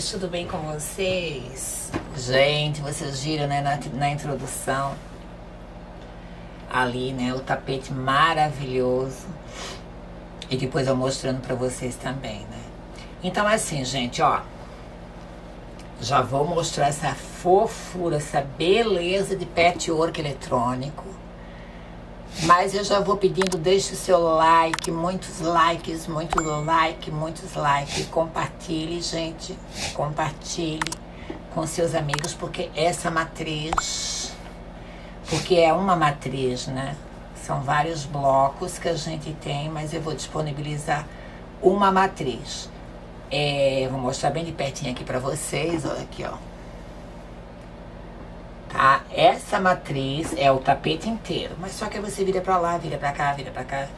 Tudo bem com vocês? Gente, vocês viram né, na, na introdução ali, né, o tapete maravilhoso e depois eu mostrando para vocês também, né? Então, assim, gente, ó, já vou mostrar essa fofura, essa beleza de patchwork eletrônico. Mas eu já vou pedindo, deixe o seu like, muitos likes, muito like, muitos likes. Compartilhe, gente, compartilhe com seus amigos, porque essa matriz, porque é uma matriz, né? São vários blocos que a gente tem, mas eu vou disponibilizar uma matriz. É, vou mostrar bem de pertinho aqui para vocês, olha aqui, ó. Tá? Essa matriz é o tapete inteiro, mas só que você vira para lá, vira para cá, vira para cá.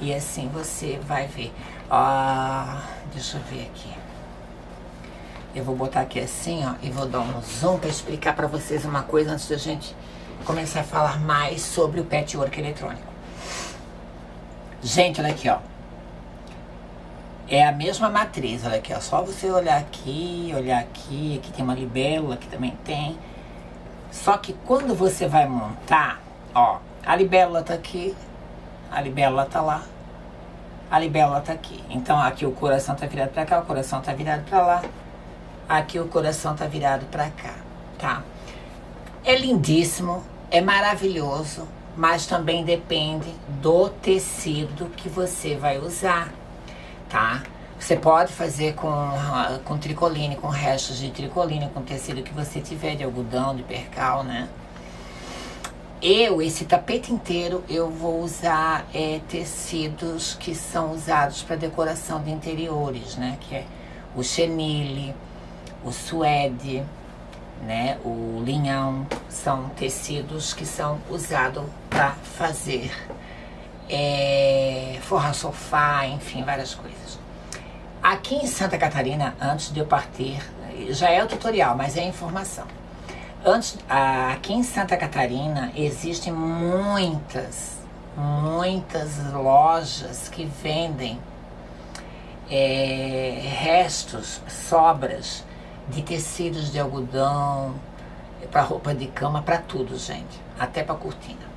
E assim você vai ver. Ó, deixa eu ver aqui. Eu vou botar aqui assim, ó, e vou dar um zoom para explicar para vocês uma coisa antes da gente começar a falar mais sobre o patchwork eletrônico. Gente, olha aqui, ó. É a mesma matriz, olha aqui, ó. Só você olhar aqui, olhar aqui, aqui tem uma libélula, aqui também tem. Só que quando você vai montar, ó, a libélula tá aqui, a libélula tá lá, a libélula tá aqui. Então aqui o coração tá virado para cá, o coração tá virado para lá, aqui o coração tá virado para cá, tá? É lindíssimo, é maravilhoso, mas também depende do tecido que você vai usar tá? Você pode fazer com, com tricoline, com restos de tricoline, com tecido que você tiver de algodão, de percal, né? Eu, esse tapete inteiro, eu vou usar é, tecidos que são usados para decoração de interiores, né? Que é o chenille, o suede, né? O linhão, são tecidos que são usados para fazer é, forrar sofá, enfim, várias coisas. Aqui em Santa Catarina, antes de eu partir, já é o tutorial, mas é informação. Antes, aqui em Santa Catarina existem muitas, muitas lojas que vendem é, restos, sobras de tecidos de algodão, para roupa de cama, para tudo, gente, até para cortina.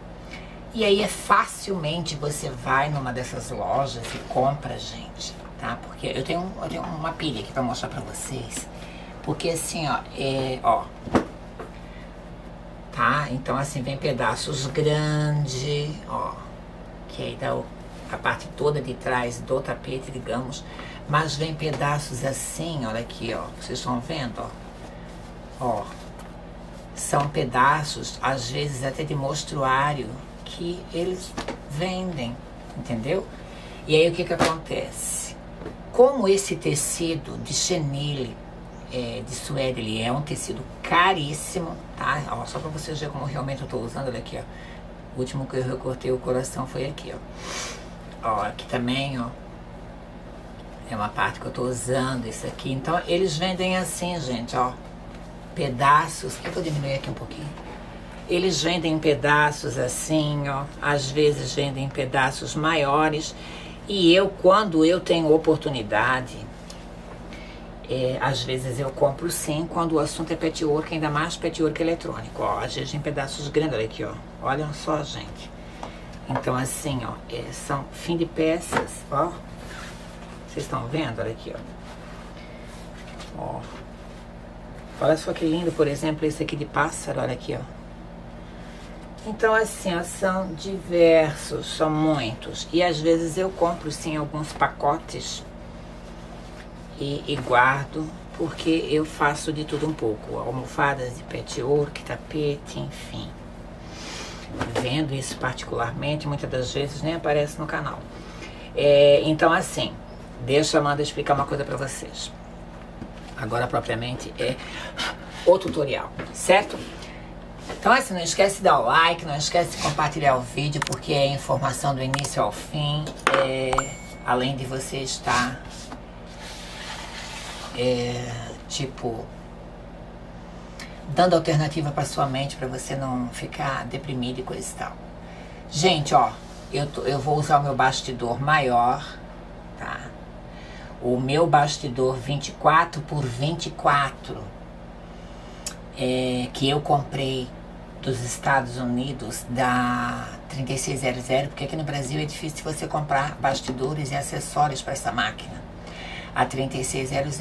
E aí é facilmente você vai numa dessas lojas e compra, gente, tá? Porque eu tenho, eu tenho uma pilha aqui pra mostrar pra vocês. Porque assim, ó, é, ó, tá? Então assim, vem pedaços grandes, ó, que aí dá o, a parte toda de trás do tapete, digamos. Mas vem pedaços assim, olha aqui, ó, vocês estão vendo, ó, ó. São pedaços, às vezes até de mostruário, que eles vendem, entendeu? E aí o que que acontece? Como esse tecido de chenille, é, de suede, ele é um tecido caríssimo, tá? Ó, só para vocês verem como realmente eu tô usando, olha aqui, ó. O último que eu recortei o coração foi aqui, ó. Ó, aqui também, ó. É uma parte que eu tô usando, isso aqui. Então, eles vendem assim, gente, ó. Pedaços. Eu vou diminuir aqui um pouquinho eles vendem em pedaços assim, ó, às vezes vendem em pedaços maiores. E eu, quando eu tenho oportunidade, é, às vezes eu compro sim, quando o assunto é patchwork, ainda mais patchwork eletrônico. Ó, às vezes em pedaços grandes, olha aqui, ó. Olha só, gente. Então, assim, ó, é, são fim de peças, ó. Vocês estão vendo? Olha aqui, ó. Ó. Olha só que lindo, por exemplo, esse aqui de pássaro, olha aqui, ó. Então, assim, ó, são diversos, são muitos. E às vezes eu compro, sim, alguns pacotes e, e guardo, porque eu faço de tudo um pouco. Almofadas de patchwork, tapete, enfim. Vendo isso particularmente, muitas das vezes nem aparece no canal. É, então, assim, deixa a Amanda explicar uma coisa para vocês. Agora, propriamente, é o tutorial, certo? Então assim, não esquece de dar o like, não esquece de compartilhar o vídeo, porque é informação do início ao fim. É, além de você estar, é, tipo, dando alternativa para sua mente, para você não ficar deprimido e coisa e tal. Gente, ó, eu, tô, eu vou usar o meu bastidor maior, tá? o meu bastidor 24 por 24 é, que eu comprei dos Estados Unidos da 3600, porque aqui no Brasil é difícil você comprar bastidores e acessórios para essa máquina, a 3600.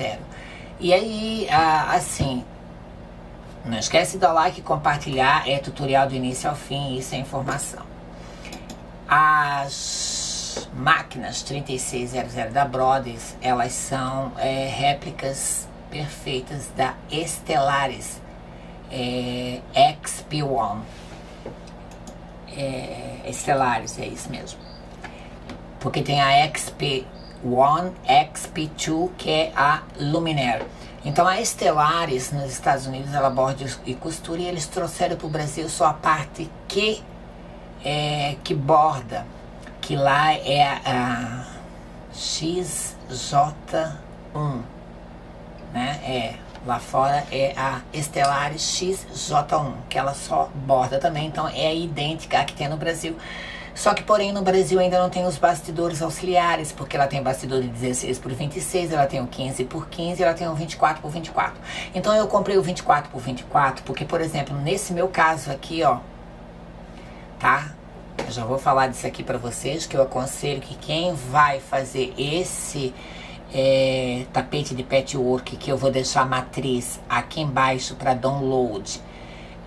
E aí, assim, não esquece de dar like e compartilhar, é tutorial do início ao fim, isso é informação. As máquinas 3600 da Brothers, elas são é, réplicas perfeitas da Estelares é, XP1. É, Estelares, é isso mesmo. Porque tem a XP1, XP2, que é a Luminaire. Então a Estelares nos Estados Unidos, ela borda e costura e eles trouxeram para o Brasil só a parte que, é, que borda, que lá é a, a XJ1, né? É, lá fora é a Estelares XJ1, que ela só borda também, então é idêntica à que tem no Brasil. Só que, porém, no Brasil ainda não tem os bastidores auxiliares, porque ela tem bastidor de 16 por 26, ela tem o 15 por 15, ela tem o 24 por 24. Então eu comprei o 24 por 24, porque, por exemplo, nesse meu caso aqui, ó, tá? Eu já vou falar disso aqui para vocês, que eu aconselho que quem vai fazer esse é, tapete de patchwork, que eu vou deixar a matriz aqui embaixo para download,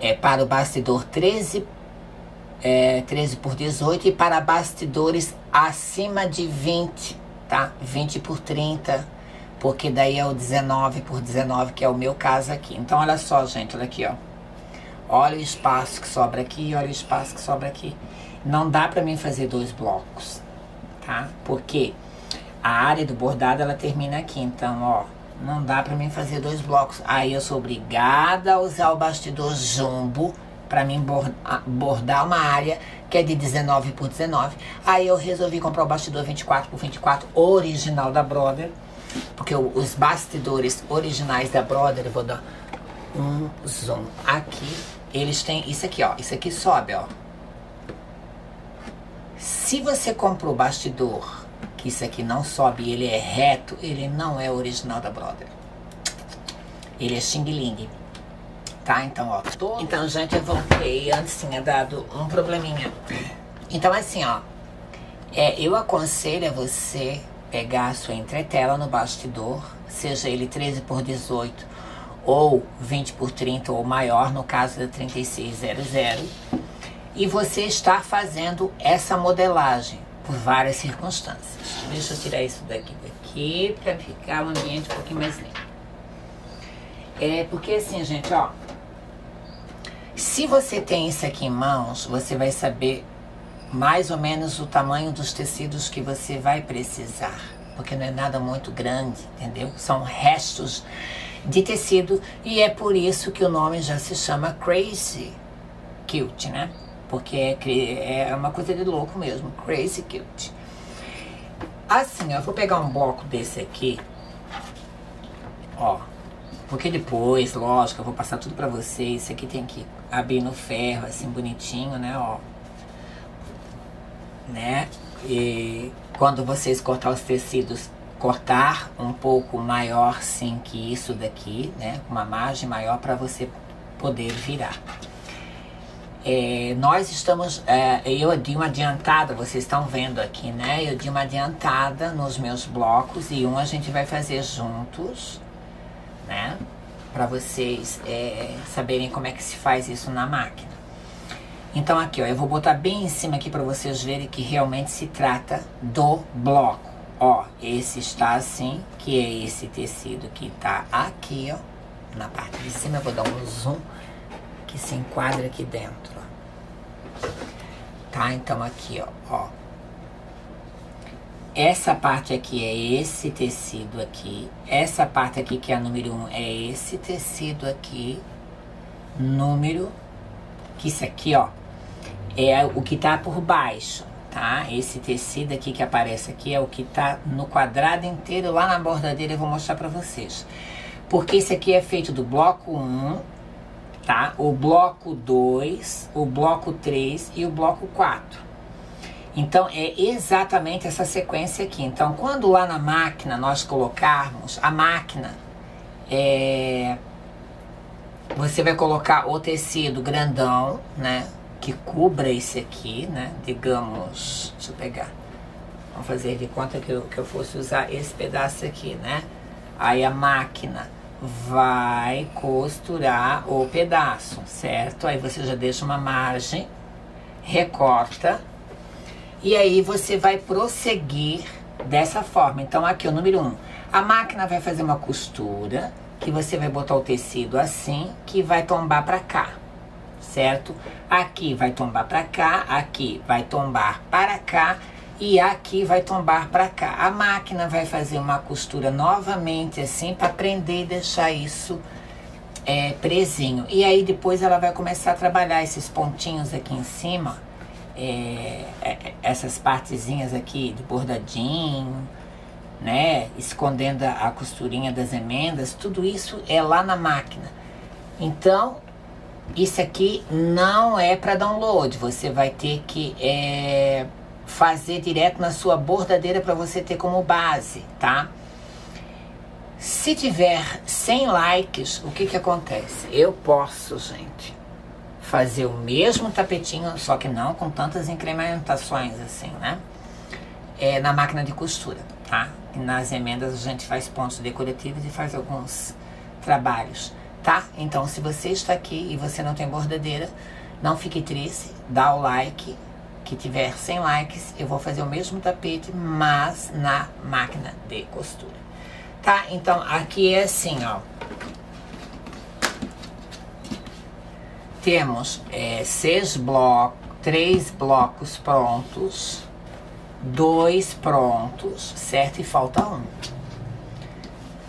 é, para o bastidor 13 é, 13 por 18 e para bastidores acima de 20, tá? 20 por 30, porque daí é o 19 por 19, que é o meu caso aqui. Então, olha só, gente, olha aqui, ó. Olha o espaço que sobra aqui, olha o espaço que sobra aqui. Não dá para mim fazer dois blocos, tá? Porque a área do bordado, ela termina aqui. Então, ó, não dá para mim fazer dois blocos. Aí eu sou obrigada a usar o bastidor jumbo para mim bordar uma área que é de 19 por 19. Aí eu resolvi comprar o bastidor 24 por 24 original da Brother, porque os bastidores originais da Brother, eu vou dar um zoom aqui, eles têm isso aqui, ó, isso aqui sobe, ó. Se você comprou bastidor que isso aqui não sobe, ele é reto, ele não é original da Brother. Ele é Xing Ling. Tá? Então, ó. Tô... Então, gente, eu voltei. Antes tinha dado um probleminha. Então, assim, ó. É, eu aconselho a você pegar a sua entretela no bastidor, seja ele 13 por 18 ou 20 por 30 ou maior, no caso da 3600. E você está fazendo essa modelagem por várias circunstâncias. Deixa eu tirar isso daqui daqui para ficar o ambiente um pouquinho mais limpo. É porque assim, gente, ó, se você tem isso aqui em mãos, você vai saber mais ou menos o tamanho dos tecidos que você vai precisar, porque não é nada muito grande, entendeu? São restos de tecido e é por isso que o nome já se chama Crazy Quilt, né? Porque é, é uma coisa de louco mesmo, Crazy Quilt. Assim, eu vou pegar um bloco desse aqui, ó, porque depois, lógico, eu vou passar tudo pra vocês. Isso aqui tem que abrir no ferro, assim, bonitinho, né, ó. Né? E quando vocês cortar os tecidos, cortar um pouco maior, sim, que isso daqui, né? Uma margem maior para você poder virar. É, nós estamos, é, eu dei uma adiantada, vocês estão vendo aqui, né? Eu dei uma adiantada nos meus blocos e um a gente vai fazer juntos né? Para vocês é, saberem como é que se faz isso na máquina. Então aqui, ó, eu vou botar bem em cima aqui para vocês verem que realmente se trata do bloco. Ó, esse está assim, que é esse tecido que tá aqui, ó, na parte de cima. Eu vou dar um zoom que se enquadra aqui dentro, ó. Tá? Então aqui, ó, ó. Essa parte aqui é esse tecido aqui. Essa parte aqui, que é a número 1, um, é esse tecido aqui. Número, que isso aqui, ó, é o que tá por baixo, tá? Esse tecido aqui que aparece aqui é o que tá no quadrado inteiro, lá na bordadeira eu vou mostrar pra vocês. Porque esse aqui é feito do bloco 1, tá? O bloco 2, o bloco 3 e o bloco 4. Então é exatamente essa sequência aqui. Então quando lá na máquina nós colocarmos a máquina, é, você vai colocar o tecido grandão, né? Que cubra esse aqui, né? Digamos, deixa eu pegar. Vamos fazer de conta que eu, que eu fosse usar esse pedaço aqui, né? Aí a máquina vai costurar o pedaço, certo? Aí você já deixa uma margem, recorta e aí você vai prosseguir dessa forma. Então aqui o número 1, um, a máquina vai fazer uma costura que você vai botar o tecido assim, que vai tombar para cá, certo? Aqui vai tombar para cá, aqui vai tombar para cá e aqui vai tombar para cá. A máquina vai fazer uma costura novamente assim para prender e deixar isso é, presinho. E aí depois ela vai começar a trabalhar esses pontinhos aqui em cima, é, é, essas partezinhas aqui de bordadinho, né? Escondendo a costurinha das emendas, tudo isso é lá na máquina. Então, isso aqui não é para download, você vai ter que é, fazer direto na sua bordadeira para você ter como base, tá? Se tiver 100 likes, o que que acontece? Eu posso, gente, fazer o mesmo tapetinho, só que não com tantas incrementações assim, né? É, na máquina de costura, tá? E nas emendas a gente faz pontos decorativos e faz alguns trabalhos, tá? Então, se você está aqui e você não tem bordadeira, não fique triste, dá o like, que tiver 100 likes, eu vou fazer o mesmo tapete, mas na máquina de costura. Tá? Então, aqui é assim, ó. Temos é, seis blocos, três blocos prontos, dois prontos, certo? E falta um.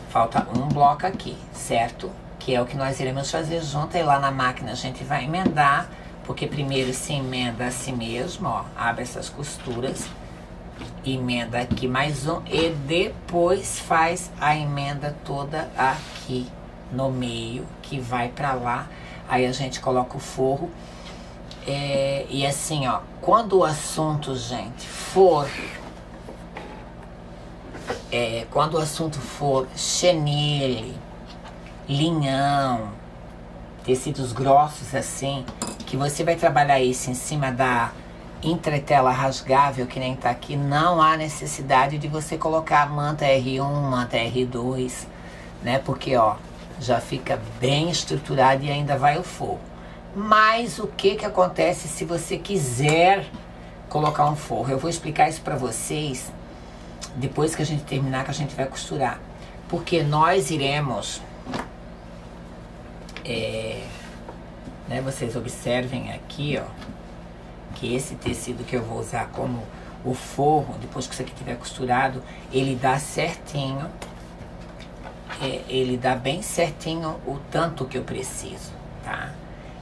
Falta um bloco aqui, certo? Que é o que nós iremos fazer junto. E lá na máquina a gente vai emendar porque primeiro se emenda a si mesmo, ó, abre essas costuras, emenda aqui mais um e depois faz a emenda toda aqui no meio, que vai para lá. Aí a gente coloca o forro. É, e assim, ó, quando o assunto, gente, for é, quando o assunto for chenille, linhão, tecidos grossos assim, que você vai trabalhar isso em cima da entretela rasgável, que nem tá aqui, não há necessidade de você colocar manta R1, manta R2, né? Porque, ó, já fica bem estruturado e ainda vai o forro. Mas o que que acontece se você quiser colocar um forro? Eu vou explicar isso para vocês depois que a gente terminar, que a gente vai costurar. Porque nós iremos... É, né? Vocês observem aqui, ó, que esse tecido que eu vou usar como o forro, depois que isso aqui tiver costurado, ele dá certinho, é, ele dá bem certinho o tanto que eu preciso, tá?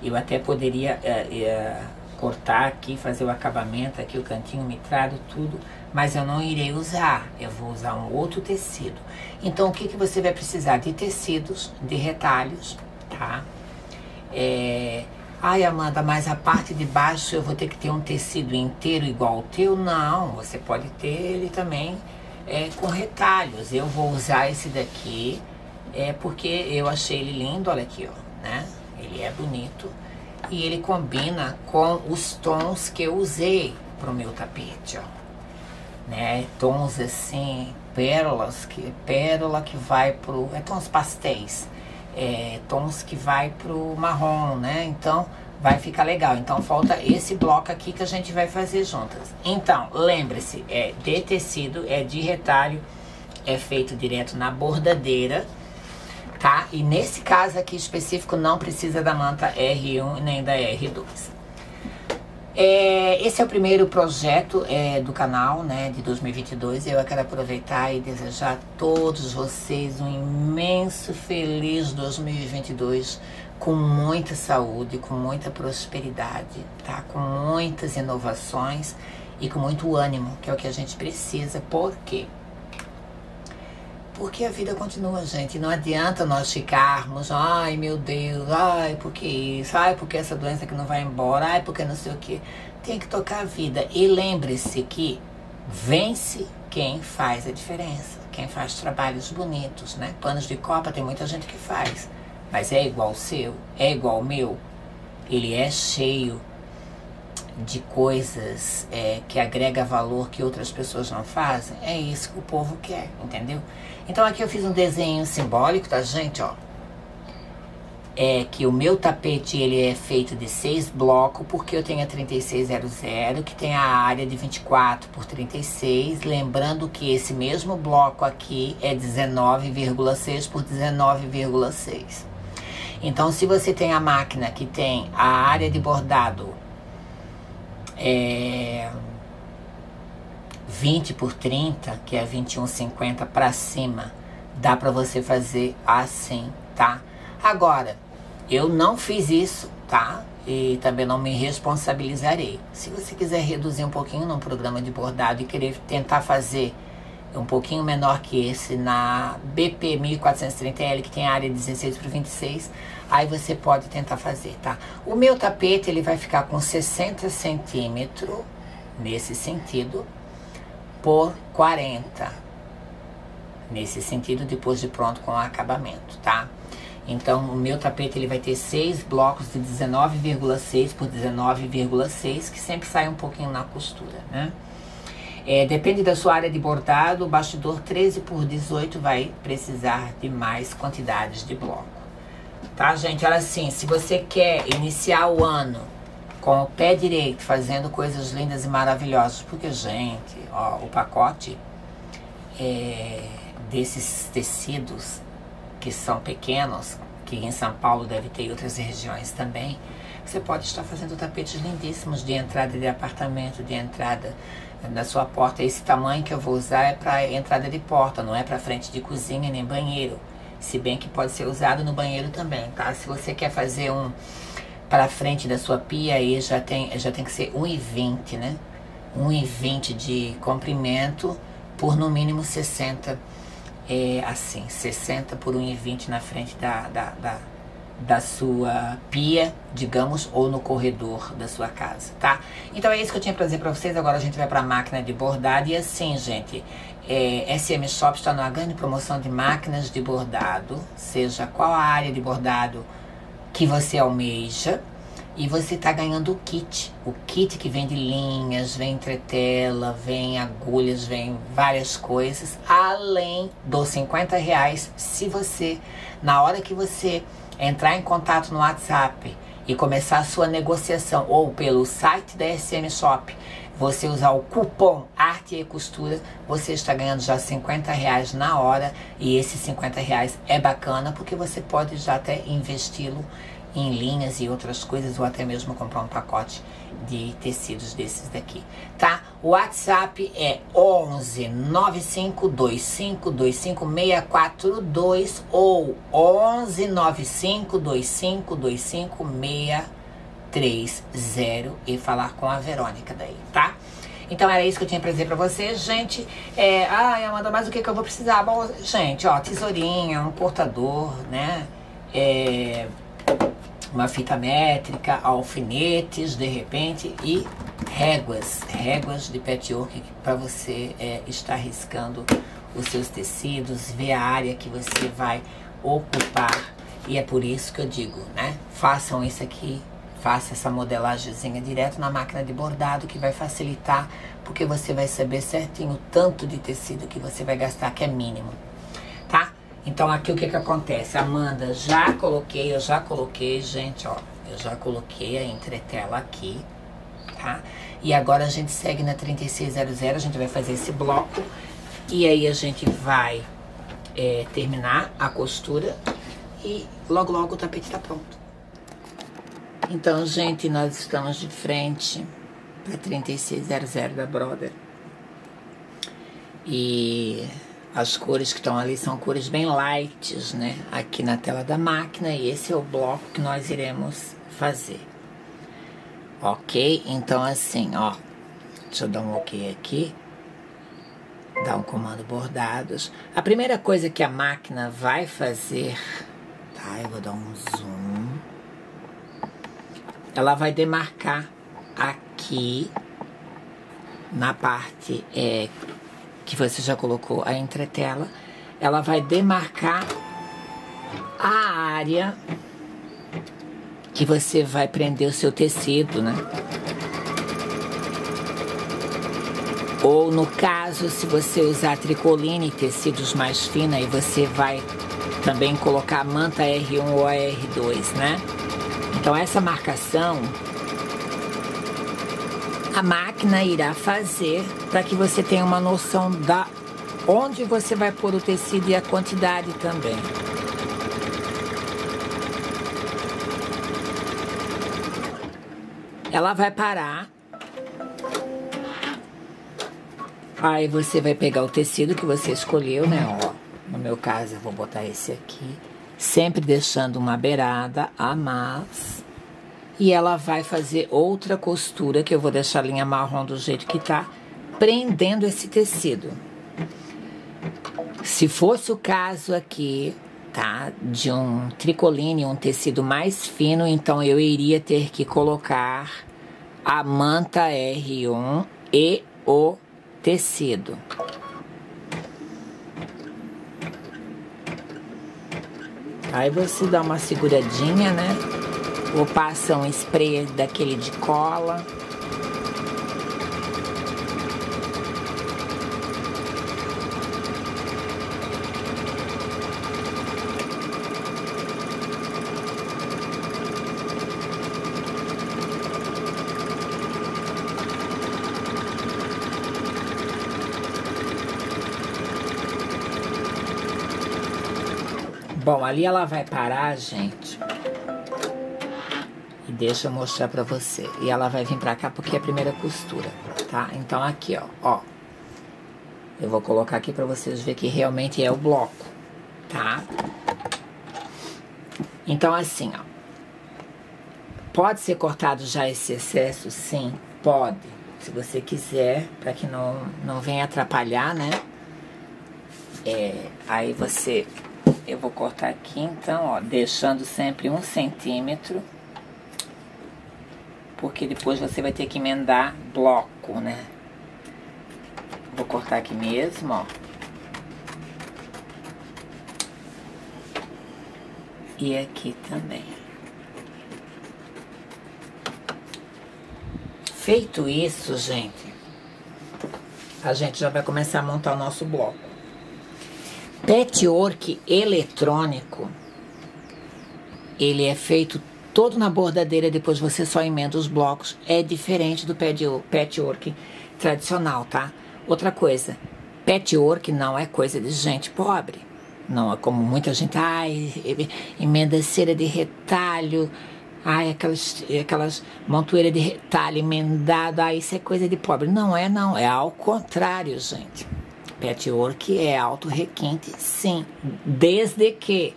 Eu até poderia é, é, cortar aqui, fazer o acabamento aqui, o cantinho mitrado, tudo, mas eu não irei usar, eu vou usar um outro tecido. Então, o que, que você vai precisar? De tecidos, de retalhos, tá? É, Ai, Amanda, mas a parte de baixo eu vou ter que ter um tecido inteiro igual ao teu? Não, você pode ter ele também é, com retalhos. Eu vou usar esse daqui é porque eu achei ele lindo, olha aqui, ó, né? Ele é bonito e ele combina com os tons que eu usei pro meu tapete, ó. Né? Tons assim, pérolas, que pérola que vai pro, é tons pastéis é, tons que vai pro marrom, né? Então vai ficar legal. Então falta esse bloco aqui que a gente vai fazer juntas. Então, lembre-se, é de tecido, é de retalho, é feito direto na bordadeira, tá? E nesse caso aqui específico não precisa da manta R1 nem da R2. É, esse é o primeiro projeto é, do canal, né, de 2022. Eu quero aproveitar e desejar a todos vocês um imenso feliz 2022 com muita saúde, com muita prosperidade, tá? Com muitas inovações e com muito ânimo, que é o que a gente precisa. Por quê? Porque a vida continua, gente. Não adianta nós ficarmos, ai meu Deus, ai porque isso, ai porque essa doença que não vai embora, ai porque não sei o que. Tem que tocar a vida. E lembre-se que vence quem faz a diferença, quem faz trabalhos bonitos, né? Panos de copa tem muita gente que faz, mas é igual o seu, é igual o meu. Ele é cheio de coisas é, que agrega valor que outras pessoas não fazem, é isso que o povo quer, entendeu? Então aqui eu fiz um desenho simbólico, tá gente, ó. É que o meu tapete ele é feito de seis blocos, porque eu tenho a 3600, que tem a área de 24 por 36, lembrando que esse mesmo bloco aqui é 19,6 por 19,6. Então, se você tem a máquina que tem a área de bordado é, 20 por 30, que é 21,50 para cima, dá para você fazer assim, tá? Agora, eu não fiz isso, tá? E também não me responsabilizarei. Se você quiser reduzir um pouquinho no programa de bordado e querer tentar fazer um pouquinho menor que esse na BP 1430L, que tem área 16 por 26, Aí você pode tentar fazer, tá? O meu tapete, ele vai ficar com 60 centímetros, nesse sentido, por 40. Nesse sentido, depois de pronto com o acabamento, tá? Então, o meu tapete, ele vai ter seis blocos de 19,6 por 19,6, que sempre sai um pouquinho na costura, né? É, depende da sua área de bordado, o bastidor 13 por 18 vai precisar de mais quantidades de bloco. Tá, gente? Olha assim, se você quer iniciar o ano com o pé direito, fazendo coisas lindas e maravilhosas, porque, gente, ó, o pacote é, desses tecidos que são pequenos, que em São Paulo deve ter outras regiões também, você pode estar fazendo tapetes lindíssimos de entrada de apartamento, de entrada da sua porta. Esse tamanho que eu vou usar é para entrada de porta, não é para frente de cozinha nem banheiro. Se bem que pode ser usado no banheiro também, tá? Se você quer fazer um para frente da sua pia, aí já tem, já tem que ser 1,20, né? 1,20 de comprimento por no mínimo 60, é, assim, 60 por 1,20 na frente da, da, da, da sua pia, digamos, ou no corredor da sua casa, tá? Então é isso que eu tinha pra dizer pra vocês. Agora a gente vai pra máquina de bordado. E assim, gente, é, SM Shop está numa grande promoção de máquinas de bordado, seja qual a área de bordado que você almeja, e você está ganhando o kit. O kit que vem de linhas, vem entretela, vem agulhas, vem várias coisas, além dos 50 reais se você, na hora que você entrar em contato no WhatsApp e começar a sua negociação, ou pelo site da SM Shop, você usar o cupom Arte e Costura, você está ganhando já 50 reais na hora e esses 50 reais é bacana porque você pode já até investi-lo em linhas e outras coisas ou até mesmo comprar um pacote de tecidos desses daqui, tá? O WhatsApp é 11 642 ou 11 6 30 e falar com a Verônica daí, tá? Então era isso que eu tinha pra dizer pra vocês, gente. É, ai, Amanda, mas o que, que eu vou precisar? Bom, gente, ó, tesourinha, um cortador, né? É, uma fita métrica, alfinetes, de repente, e réguas, réguas de patchwork para você é, estar riscando os seus tecidos, ver a área que você vai ocupar. E é por isso que eu digo, né? Façam isso aqui Faça essa modelagemzinha direto na máquina de bordado que vai facilitar, porque você vai saber certinho o tanto de tecido que você vai gastar, que é mínimo? Então aqui o que que acontece? Amanda, já coloquei, eu já coloquei, gente, ó, eu já coloquei a entretela aqui, tá? E agora a gente segue na 3600, a gente vai fazer esse bloco e aí a gente vai é, terminar a costura e logo logo o tapete tá pronto. Então, gente, nós estamos de frente para 3600 da Brother. E as cores que estão ali são cores bem lights, né? Aqui na tela da máquina. E esse é o bloco que nós iremos fazer. Ok? Então, assim, ó. Deixa eu dar um ok aqui. Dá um comando bordados. A primeira coisa que a máquina vai fazer, tá? Eu vou dar um zoom. Ela vai demarcar aqui na parte é, que você já colocou a entretela, ela vai demarcar a área que você vai prender o seu tecido, né? Ou no caso, se você usar tricoline, tecidos mais finos, aí você vai também colocar a manta R1 ou a R2, né? Então essa marcação a máquina irá fazer para que você tenha uma noção da onde você vai pôr o tecido e a quantidade também. Ela vai parar. Aí você vai pegar o tecido que você escolheu, né? Ó, no meu caso eu vou botar esse aqui, sempre deixando uma beirada a mais e ela vai fazer outra costura que eu vou deixar a linha marrom do jeito que tá, prendendo esse tecido. Se fosse o caso aqui, tá, de um tricoline, um tecido mais fino, então eu iria ter que colocar a manta R1 e o tecido. Aí você dá uma seguradinha, né? Ou passa um spray daquele de cola. Bom, ali ela vai parar, gente. Deixa eu mostrar pra você. E ela vai vir pra cá porque é a primeira costura, tá? Então aqui, ó, ó. Eu vou colocar aqui pra vocês verem que realmente é o bloco, tá? Então assim, ó. Pode ser cortado já esse excesso? Sim, pode. Se você quiser, pra que não, não venha atrapalhar, né? É, aí você... Eu vou cortar aqui, então, ó, deixando sempre um centímetro porque depois você vai ter que emendar bloco, né? Vou cortar aqui mesmo, ó. E aqui também. Feito isso, gente, a gente já vai começar a montar o nosso bloco. Patchwork eletrônico, ele é feito todo na bordadeira, depois você só emenda os blocos. É diferente do patchwork tradicional, tá? Outra coisa, patchwork não é coisa de gente pobre. Não é como muita gente, ai, emenda cera de retalho, ai, aquelas, aquelas montoeiras de retalho emendado, ai, isso é coisa de pobre. Não é, não, é ao contrário, gente. Patchwork é alto requinte, sim, desde que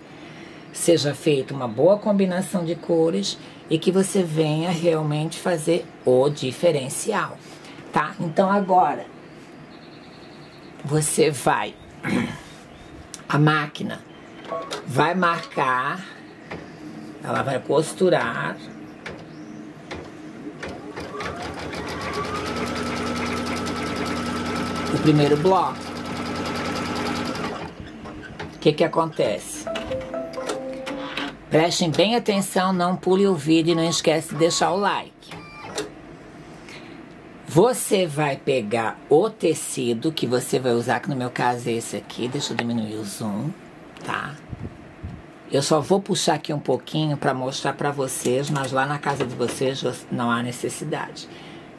seja feita uma boa combinação de cores e que você venha realmente fazer o diferencial, tá? Então agora você vai a máquina vai marcar, ela vai costurar o primeiro bloco. O que que acontece? Prestem bem atenção, não pule o vídeo e não esquece de deixar o like. Você vai pegar o tecido que você vai usar, que no meu caso é esse aqui, deixa eu diminuir o zoom, tá? Eu só vou puxar aqui um pouquinho para mostrar para vocês, mas lá na casa de vocês não há necessidade.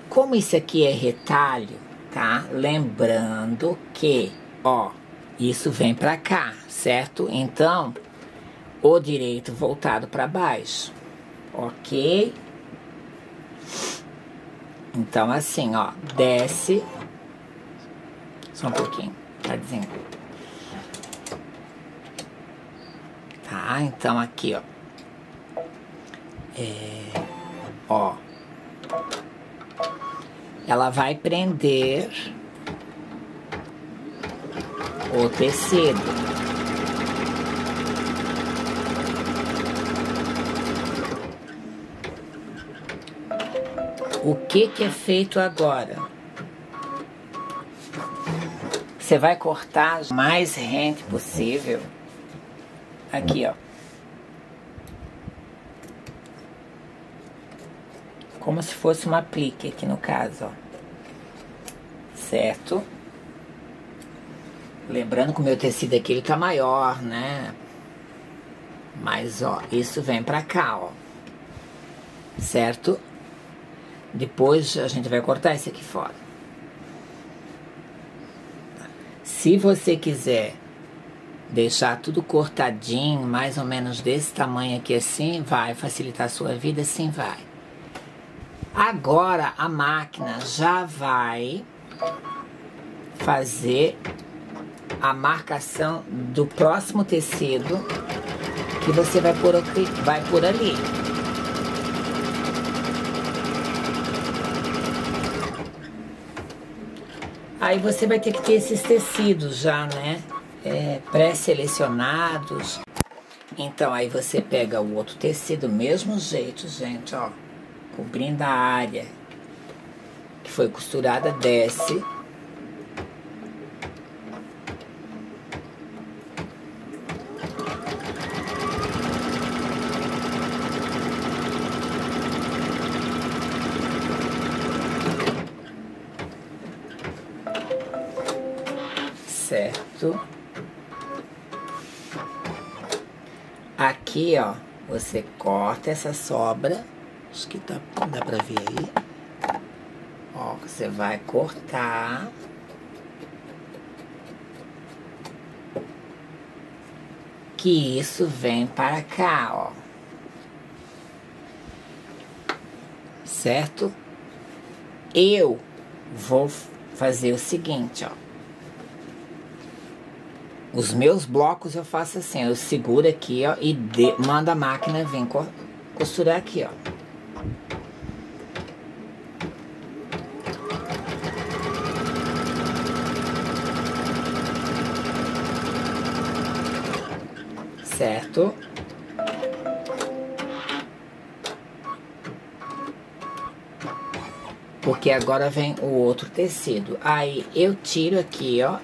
Como isso aqui é retalho, tá? Lembrando que, ó, isso vem para cá, certo? Então, o direito voltado para baixo, ok? Então, assim, ó, desce, só um pouquinho, tá dizendo? Tá, então aqui, ó, é, ó, ela vai prender o tecido. O que, que é feito agora? Você vai cortar o mais rente possível. Aqui, ó. Como se fosse um aplique aqui no caso, ó. Certo? Lembrando que o meu tecido aqui ele tá maior, né? Mas, ó, isso vem pra cá, ó. Certo? Depois a gente vai cortar esse aqui fora. Se você quiser deixar tudo cortadinho, mais ou menos desse tamanho aqui assim, vai facilitar a sua vida, sim vai. Agora a máquina já vai fazer a marcação do próximo tecido que você vai por vai por ali. Aí você vai ter que ter esses tecidos já, né? É, Pré-selecionados. Então aí você pega o outro tecido, mesmo jeito, gente, ó. Cobrindo a área que foi costurada, desce. certo? Aqui, ó, você corta essa sobra. Acho que tá, dá pra ver aí. Ó, você vai cortar. Que isso vem para cá, ó. Certo? Eu vou fazer o seguinte, ó. Os meus blocos eu faço assim, eu seguro aqui, ó, e de, mando a máquina vir co costurar aqui, ó. Certo? Porque agora vem o outro tecido. Aí eu tiro aqui, ó,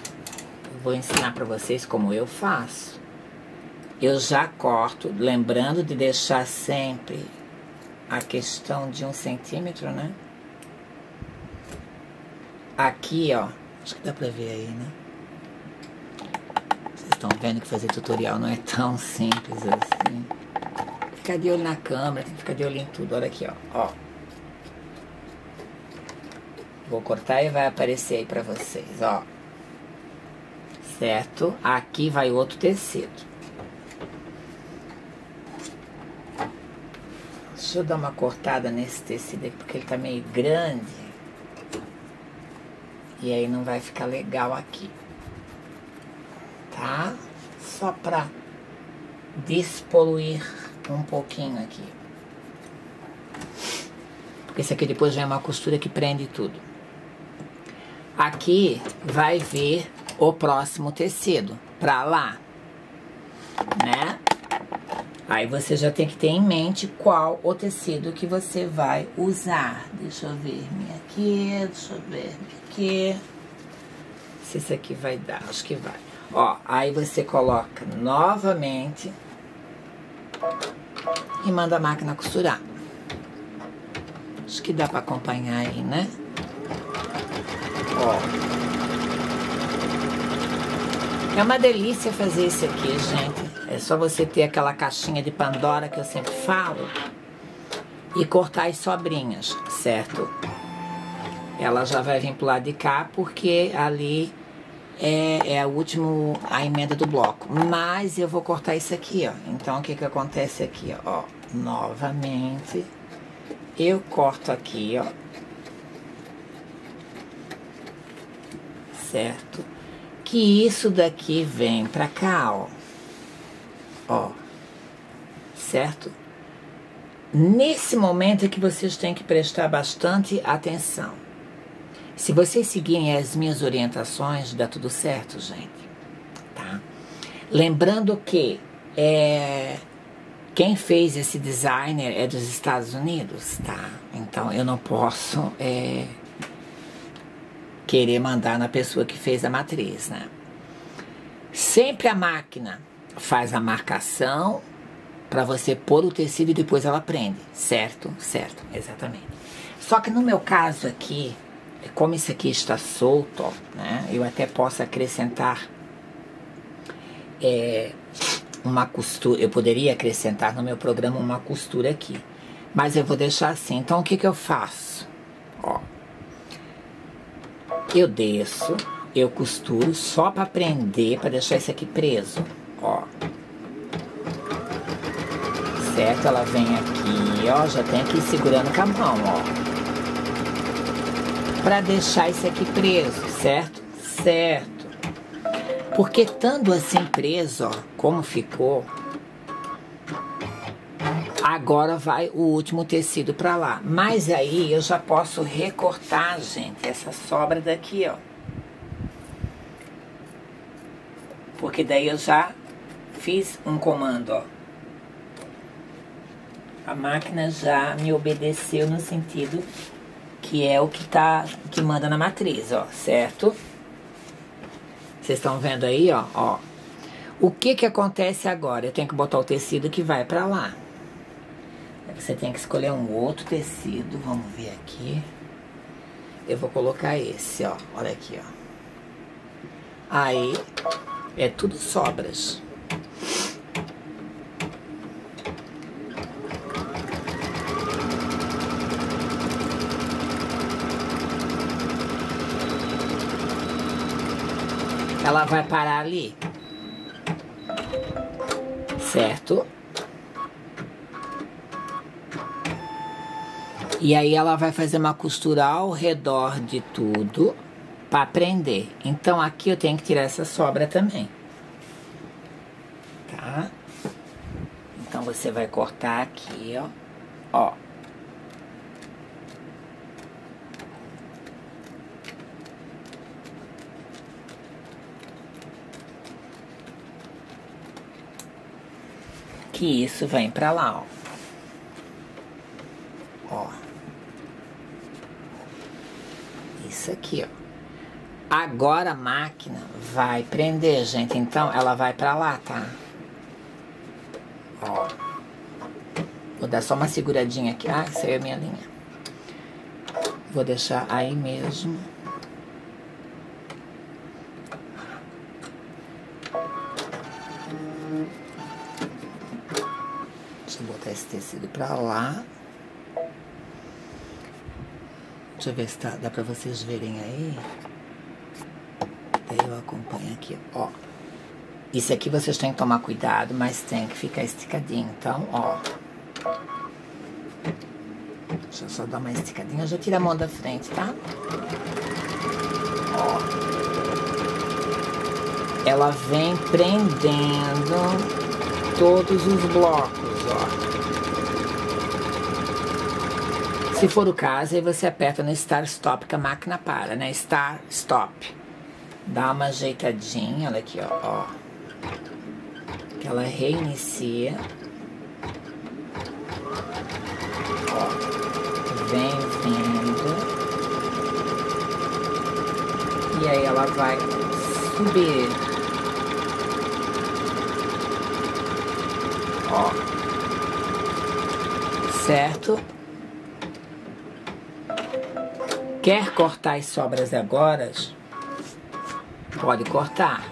vou ensinar para vocês como eu faço. Eu já corto, lembrando de deixar sempre a questão de um centímetro, né? Aqui, ó, acho que dá pra ver aí, né? Vocês estão vendo que fazer tutorial não é tão simples assim. Ficar de olho na câmera, tem que ficar de olho em tudo. Olha aqui, ó. ó. Vou cortar e vai aparecer aí pra vocês, ó certo? Aqui vai outro tecido. Deixa eu dar uma cortada nesse tecido aqui, porque ele tá meio grande. E aí não vai ficar legal aqui. Tá? Só pra despoluir um pouquinho aqui. Porque esse aqui depois vem uma costura que prende tudo. Aqui vai ver o próximo tecido para lá, né? Aí você já tem que ter em mente qual o tecido que você vai usar. Deixa eu ver aqui, deixa eu ver aqui. Se isso aqui vai dar, acho que vai. Ó, aí você coloca novamente e manda a máquina costurar. Acho que dá para acompanhar aí, né? Ó. É uma delícia fazer isso aqui, gente. É só você ter aquela caixinha de Pandora que eu sempre falo e cortar as sobrinhas, certo? Ela já vai vir pro lado de cá porque ali é, é a última a emenda do bloco. Mas eu vou cortar isso aqui, ó. Então o que que acontece aqui, ó? Novamente eu corto aqui, ó. Certo? Que isso daqui vem para cá, ó. Ó. Certo? Nesse momento é que vocês têm que prestar bastante atenção. Se vocês seguirem as minhas orientações, dá tudo certo, gente. Lembrando que é, quem fez esse designer é dos Estados Unidos, tá? Então eu não posso é, querer mandar na pessoa que fez a matriz, né? Sempre a máquina faz a marcação para você pôr o tecido e depois ela prende, certo? Certo, exatamente. Só que no meu caso aqui, como isso aqui está solto, ó, né? Eu até posso acrescentar é, uma costura, eu poderia acrescentar no meu programa uma costura aqui, mas eu vou deixar assim. Então o que que eu faço? Ó, eu desço, eu costuro só para prender, para deixar isso aqui preso, ó. Certo? Ela vem aqui, ó, já tem ir segurando com a mão, ó. Para deixar isso aqui preso, certo? Certo. Porque estando assim preso, ó, como ficou, agora vai o último tecido para lá. Mas aí eu já posso recortar, gente, essa sobra daqui, ó. Porque daí eu já fiz um comando, ó. A máquina já me obedeceu no sentido que é o que tá que manda na matriz, ó, certo? Vocês estão vendo aí, ó, ó. O que que acontece agora? Eu tenho que botar o tecido que vai para lá. Você tem que escolher um outro tecido, vamos ver aqui. Eu vou colocar esse, ó, olha aqui, ó. Aí, é tudo sobras. ela vai parar ali. Certo? E aí ela vai fazer uma costura ao redor de tudo para prender. Então aqui eu tenho que tirar essa sobra também. Tá? Então você vai cortar aqui, ó. Ó. que isso vem para lá, ó. Ó. Isso aqui, ó. Agora a máquina vai prender, gente. Então ela vai para lá, tá? Ó. Vou dar só uma seguradinha aqui. Ah, aí é a minha linha. Vou deixar aí mesmo. esse tecido pra lá. Deixa eu ver se tá, dá pra vocês verem aí. Eu acompanho aqui, ó. Isso aqui vocês têm que tomar cuidado, mas tem que ficar esticadinho. Então, ó. Deixa eu só dar uma esticadinha. Eu já tiro a mão da frente, tá? Ó. Ela vem prendendo todos os blocos, ó. Se for o caso, aí você aperta no Start Stop que a máquina para, né? Start Stop. Dá uma ajeitadinha, olha aqui, ó. ó. Que ela reinicia. Ó. Vem vindo. E aí ela vai subir. Ó. Certo? Quer cortar as sobras agora? Pode cortar.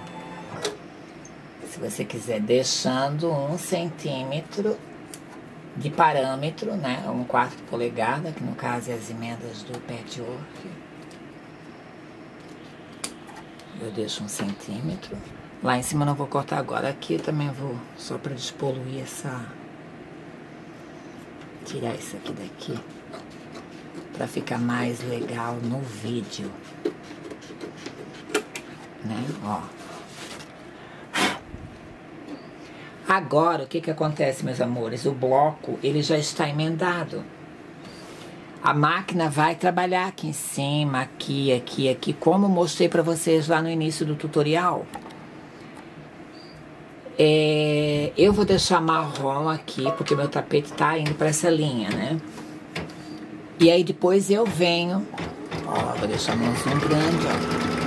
Se você quiser, deixando um centímetro de parâmetro, né? Um quarto de polegada, que no caso é as emendas do patchwork. Eu deixo um centímetro. Lá em cima não vou cortar agora. Aqui também vou, só para despoluir essa... Tirar isso aqui daqui para ficar mais legal no vídeo. Né? Ó. Agora, o que que acontece, meus amores? O bloco, ele já está emendado. A máquina vai trabalhar aqui em cima, aqui, aqui, aqui, como mostrei para vocês lá no início do tutorial. É, eu vou deixar marrom aqui, porque meu tapete tá indo para essa linha, né? E aí depois eu venho, ó, vou deixar um zoom grande, ó.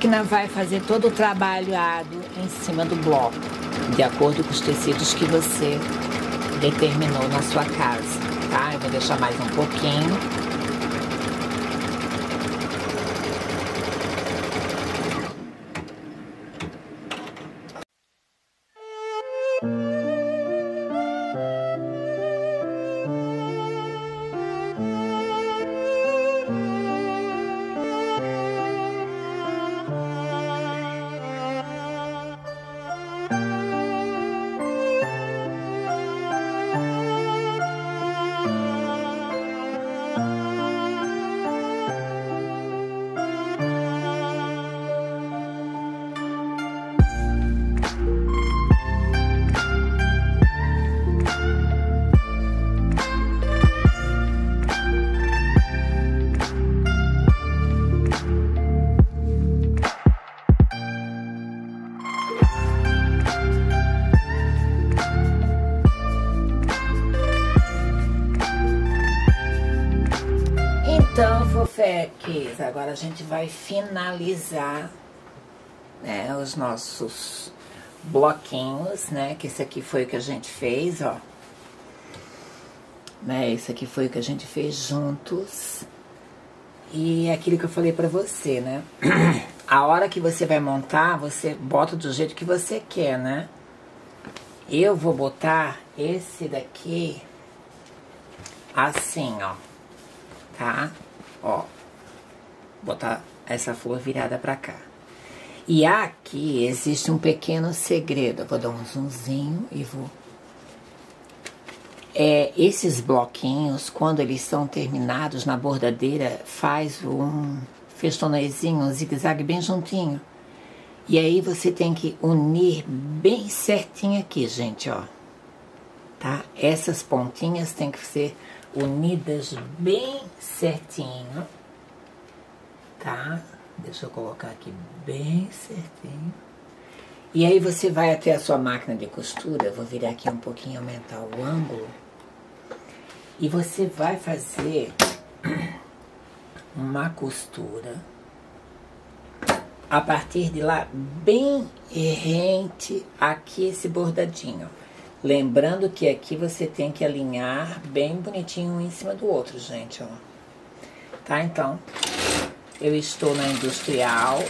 A máquina vai fazer todo o trabalho árduo em cima do bloco, de acordo com os tecidos que você determinou na sua casa, tá? Eu vou deixar mais um pouquinho. Agora a gente vai finalizar né, os nossos bloquinhos, né? Que esse aqui foi o que a gente fez, ó. Né, esse aqui foi o que a gente fez juntos. E é aquilo que eu falei pra você, né? A hora que você vai montar, você bota do jeito que você quer, né? Eu vou botar esse daqui assim, ó tá? Ó, botar essa flor virada pra cá. E aqui existe um pequeno segredo. Eu vou dar um zoomzinho e vou... É, esses bloquinhos, quando eles são terminados na bordadeira, faz um festonezinho, um zigue-zague bem juntinho. E aí você tem que unir bem certinho aqui, gente, ó. Tá? Essas pontinhas tem que ser unidas bem certinho, tá? Deixa eu colocar aqui bem certinho. E aí você vai até a sua máquina de costura, vou virar aqui um pouquinho, aumentar o ângulo. E você vai fazer uma costura a partir de lá bem rente aqui esse bordadinho. Lembrando que aqui você tem que alinhar bem bonitinho um em cima do outro, gente, ó. Tá? Então, eu estou na Industrial,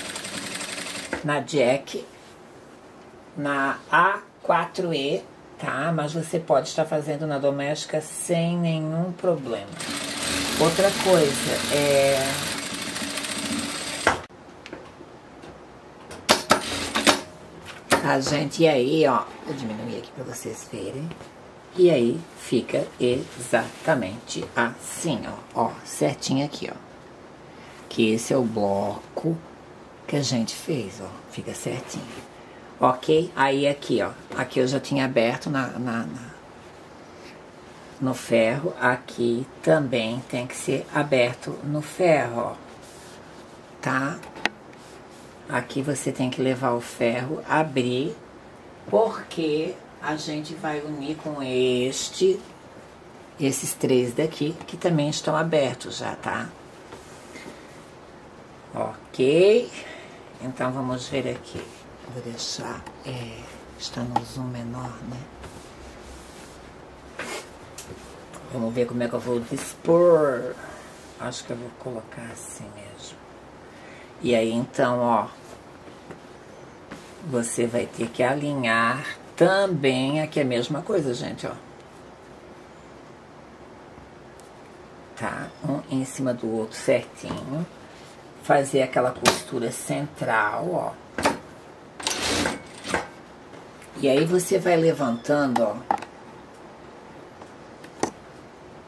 na Jack, na A4E, tá? Mas você pode estar fazendo na doméstica sem nenhum problema. Outra coisa, é Tá, gente? E aí, ó, vou diminuir aqui pra vocês verem. E aí, fica exatamente assim, ó. Ó, certinho aqui, ó. Que esse é o bloco que a gente fez, ó. Fica certinho. Ok? Aí aqui, ó. Aqui eu já tinha aberto na, na, na no ferro. Aqui também tem que ser aberto no ferro, ó. Tá? Aqui você tem que levar o ferro, abrir, porque a gente vai unir com este, esses três daqui, que também estão abertos já, tá? Ok. Então vamos ver aqui. Vou deixar, é, está no zoom menor, né? Vamos ver como é que eu vou dispor. Acho que eu vou colocar assim mesmo. E aí, então, ó, você vai ter que alinhar também aqui é a mesma coisa, gente, ó. Tá? Um em cima do outro certinho. Fazer aquela costura central, ó. E aí você vai levantando, ó.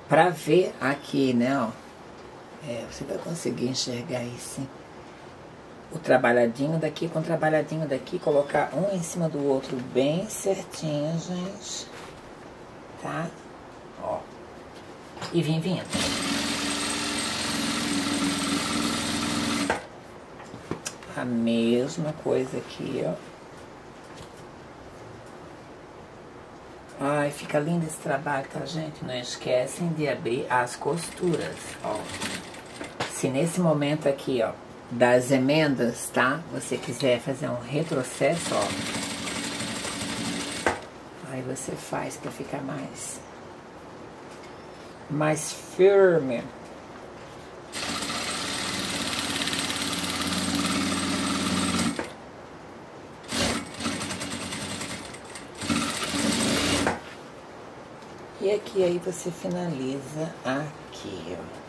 Pra ver aqui, né, ó. É, você vai conseguir enxergar sim. o trabalhadinho daqui com o trabalhadinho daqui, colocar um em cima do outro bem certinho, gente. Tá? Ó. E vem vindo. A mesma coisa aqui, ó. Ai, fica lindo esse trabalho, tá, gente? Não esquecem de abrir as costuras, ó. Se nesse momento aqui, ó, das emendas, tá? Você quiser fazer um retrocesso, ó. Aí você faz para ficar mais mais firme. E aí você finaliza aqui, ó.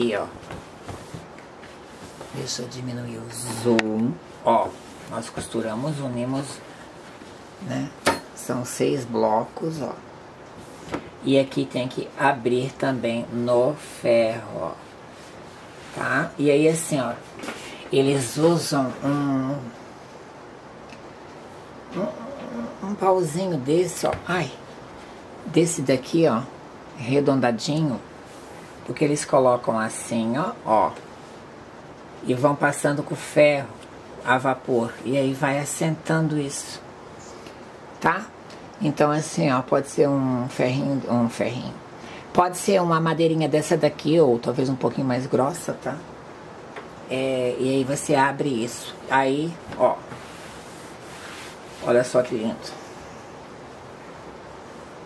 aqui, ó. Deixa eu diminuir o zoom. Ó, nós costuramos, unimos, né? São seis blocos, ó. E aqui tem que abrir também no ferro, ó. Tá? E aí, assim, ó. Eles usam um... Um, um pauzinho desse, ó. Ai. Desse daqui, ó. Redondadinho porque eles colocam assim, ó, ó. E vão passando com ferro a vapor. E aí vai assentando isso. Tá? Então assim, ó, pode ser um ferrinho, um ferrinho. Pode ser uma madeirinha dessa daqui, ou talvez um pouquinho mais grossa, tá? É, e aí você abre isso. Aí, ó. Olha só que lindo.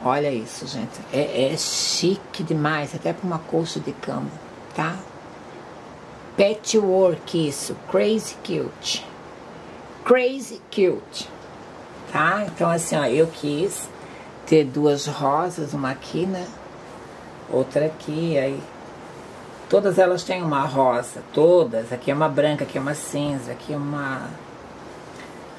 Olha isso, gente. É, é chique demais, até para uma colcha de cama, tá? Patchwork, isso. Crazy cute. Crazy cute. Tá? Então, assim, ó, eu quis ter duas rosas, uma aqui, né? Outra aqui, aí. Todas elas têm uma rosa, todas. Aqui é uma branca, aqui é uma cinza, aqui é uma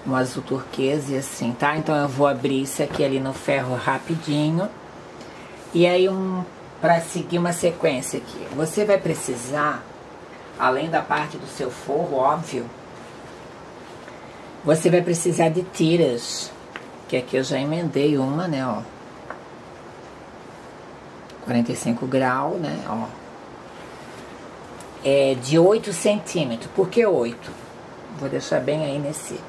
um azul turquesa e assim, tá? Então eu vou abrir isso aqui ali no ferro rapidinho. E aí um para seguir uma sequência aqui. Você vai precisar, além da parte do seu forro, óbvio, você vai precisar de tiras, que aqui eu já emendei uma, né, ó. 45 graus, né, ó. É de 8 centímetros. Por que 8? Vou deixar bem aí nesse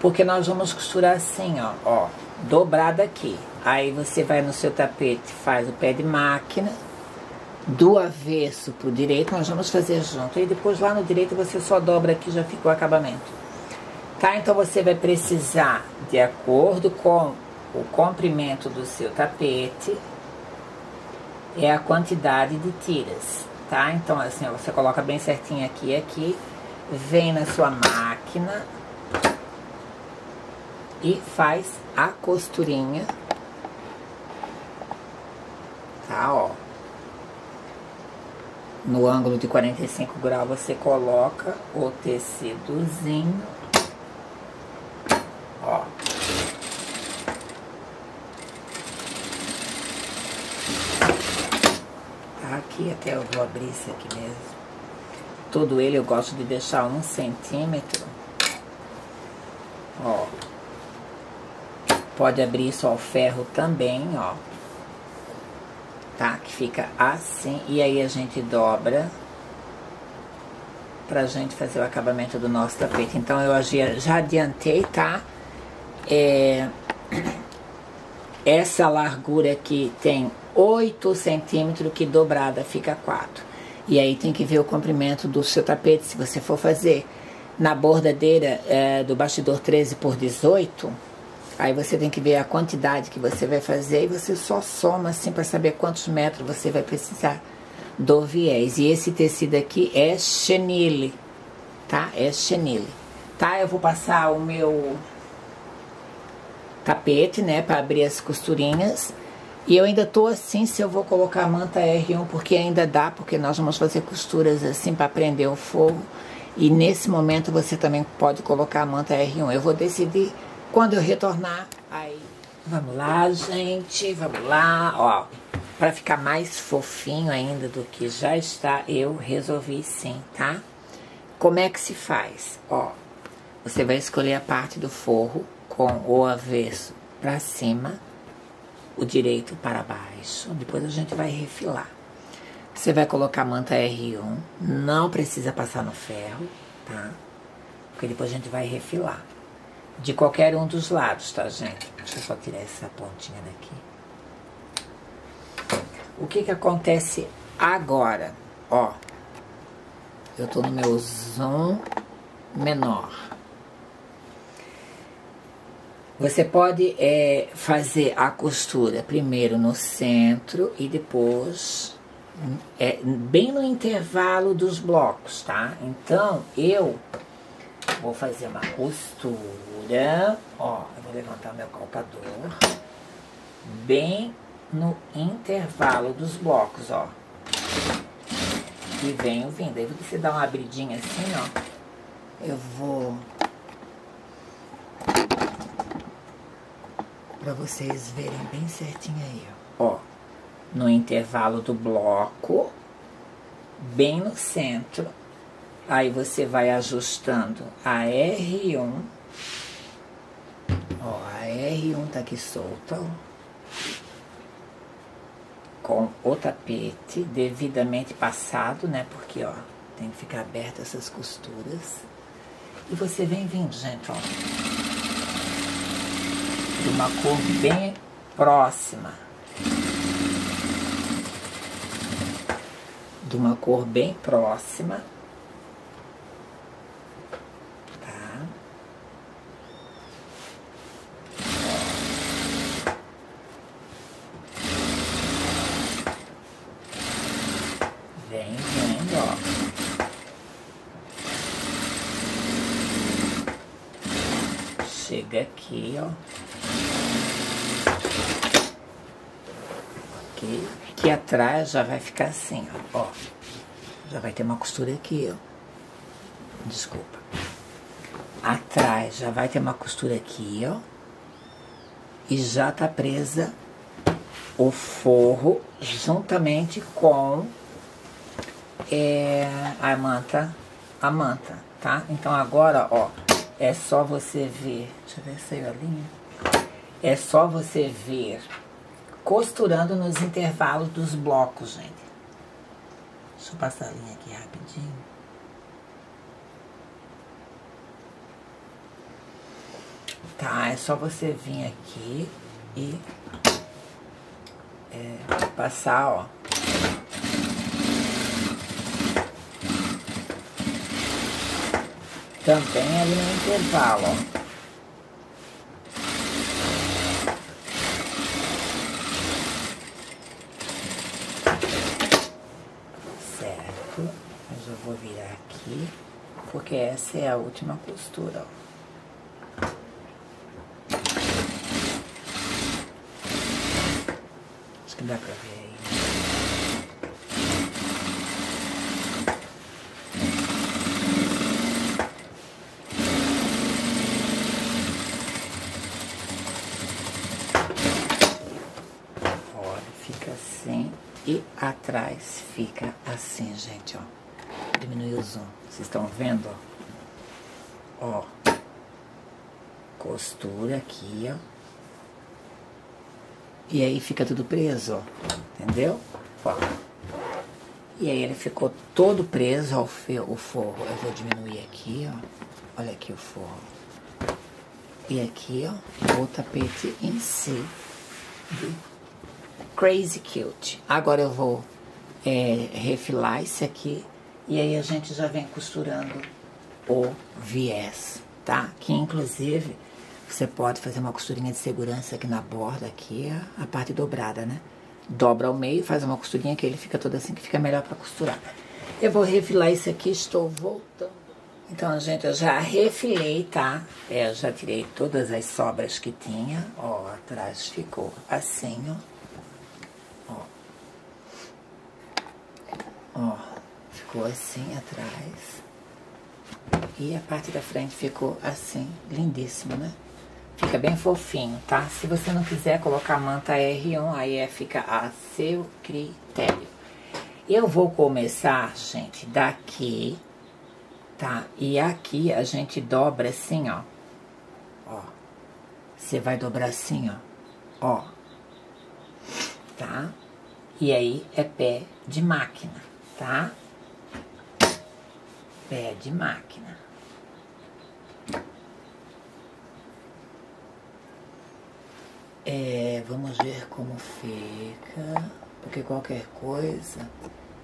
porque nós vamos costurar assim, ó, ó, dobrada aqui. Aí você vai no seu tapete, faz o pé de máquina, do avesso pro direito, nós vamos fazer junto. E depois lá no direito você só dobra aqui, já ficou o acabamento. Tá? Então você vai precisar, de acordo com o comprimento do seu tapete, é a quantidade de tiras, tá? Então assim, ó, você coloca bem certinho aqui e aqui, vem na sua máquina, e faz a costurinha. Tá, ó. No ângulo de 45 graus você coloca o tecidozinho. Ó. aqui, até eu vou abrir esse aqui mesmo. Todo ele eu gosto de deixar um centímetro. Ó. Pode abrir isso ao ferro também, ó. Tá? Que fica assim. E aí a gente dobra pra gente fazer o acabamento do nosso tapete. Então eu já adiantei, tá? É, essa largura aqui tem 8 centímetros, que dobrada fica 4. E aí tem que ver o comprimento do seu tapete, se você for fazer na bordadeira é, do bastidor 13 por 18 Aí você tem que ver a quantidade que você vai fazer e você só soma assim para saber quantos metros você vai precisar do viés. E esse tecido aqui é chenille, tá? É chenille. Tá? Eu vou passar o meu tapete, né, para abrir as costurinhas. E eu ainda tô assim se eu vou colocar a manta R1, porque ainda dá, porque nós vamos fazer costuras assim para prender o fogo. E nesse momento você também pode colocar a manta R1. Eu vou decidir Quando eu retornar, aí vamos lá, gente, vamos lá, ó. Para ficar mais fofinho ainda do que já está, eu resolvi sim, tá? Como é que se faz? Ó, você vai escolher a parte do forro com o avesso para cima, o direito para baixo. Depois a gente vai refilar. Você vai colocar a manta R1, não precisa passar no ferro, tá? Porque depois a gente vai refilar. De qualquer um dos lados, tá, gente? Deixa eu só tirar essa pontinha daqui. O que que acontece agora? Ó, eu tô no meu zoom menor. Você pode é, fazer a costura primeiro no centro e depois é, bem no intervalo dos blocos, tá? Então, eu vou fazer uma costura, ó, eu vou levantar meu calcador, bem no intervalo dos blocos, ó. E venho vindo. Aí você dá uma abridinha assim, ó. Eu vou para vocês verem bem certinho aí, ó. No intervalo do bloco, bem no centro. Aí você vai ajustando a R1. Ó, a R1 tá aqui solta, ó. Com o tapete devidamente passado, né? Porque, ó, tem que ficar aberta essas costuras. E você vem vindo, gente, ó de uma cor bem próxima. De uma cor bem próxima. Tá? Vem vendo, ó. Chega aqui, ó. aqui, aqui atrás já vai ficar assim, ó, ó. Já vai ter uma costura aqui, ó. Desculpa. Atrás já vai ter uma costura aqui, ó. E já tá presa o forro juntamente com é, a manta, a manta, tá? Então agora, ó, é só você ver, deixa eu ver se saiu a linha. É só você ver costurando nos intervalos dos blocos, gente. Deixa eu passar a linha aqui rapidinho. Tá, é só você vir aqui e é, passar, ó. Também ali no intervalo, ó. Porque essa é a última costura, ó. Acho que dá pra ver aí. Olha, fica assim e atrás fica assim, gente, ó. Vocês estão vendo? Ó. Costura aqui, ó. E aí fica tudo preso, ó. Entendeu? Ó. E aí ele ficou todo preso ao o forro. Eu vou diminuir aqui, ó. Olha aqui o forro. E aqui, ó, o tapete em si. Crazy Cute. Agora eu vou é, refilar esse aqui e aí a gente já vem costurando o viés, tá? Que inclusive você pode fazer uma costurinha de segurança aqui na borda, aqui a parte dobrada, né? Dobra ao meio, faz uma costurinha que ele fica todo assim, que fica melhor para costurar. Eu vou refilar isso aqui, estou voltando. Então, gente, eu já refilei, tá? É, eu já tirei todas as sobras que tinha. Ó, atrás ficou assim, ó. Ó. Ó ficou assim atrás. E a parte da frente ficou assim, lindíssimo, né? fica bem fofinho, tá? Se você não quiser colocar manta R1, aí é, fica a seu critério. Eu vou começar, gente, daqui, tá? E aqui a gente dobra assim, ó. Ó. Você vai dobrar assim, ó. Ó. Tá? E aí é pé de máquina, tá? Pé de máquina. É, vamos ver como fica, porque qualquer coisa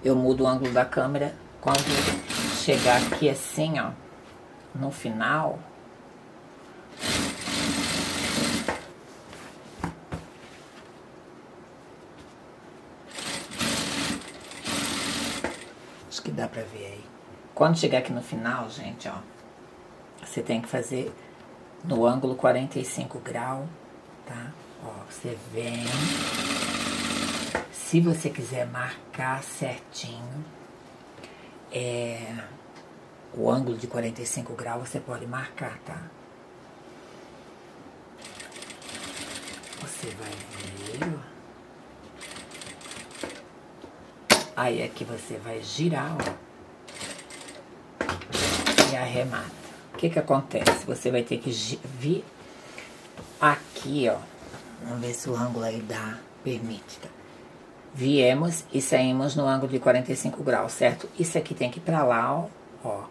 eu mudo o ângulo da câmera quando chegar aqui assim, ó, no final. Acho que dá pra ver aí. Quando chegar aqui no final, gente, ó, você tem que fazer no ângulo 45 graus, tá? Ó, você vem. Se você quiser marcar certinho, é, o ângulo de 45 graus você pode marcar, tá? Você vai ver. Aí aqui você vai girar, ó. Arremata. O que que acontece? Você vai ter que vir aqui, ó. Vamos ver se o ângulo aí dá, permite, tá? Viemos e saímos no ângulo de 45 graus, certo? Isso aqui tem que ir pra lá, ó. ó.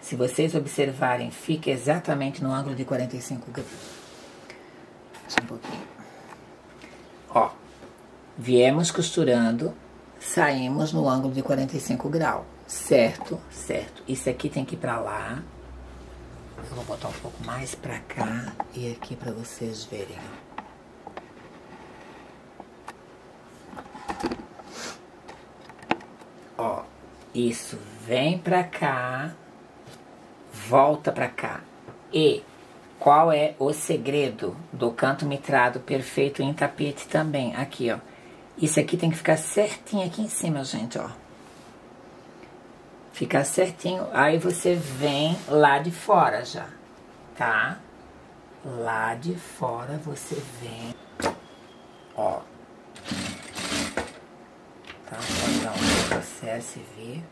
Se vocês observarem, fica exatamente no ângulo de 45 graus. Só um pouquinho. Ó, viemos costurando, saímos no ângulo de 45 graus, certo? Certo. Isso aqui tem que ir pra lá. Eu vou botar um pouco mais pra cá e aqui pra vocês verem, ó. Isso vem pra cá, volta pra cá. E qual é o segredo do canto mitrado perfeito em tapete também? Aqui, ó. Isso aqui tem que ficar certinho aqui em cima, gente, ó. Ficar certinho. Aí você vem lá de fora já, tá? Lá de fora você vem, ó. Tá? Então, processo e ver.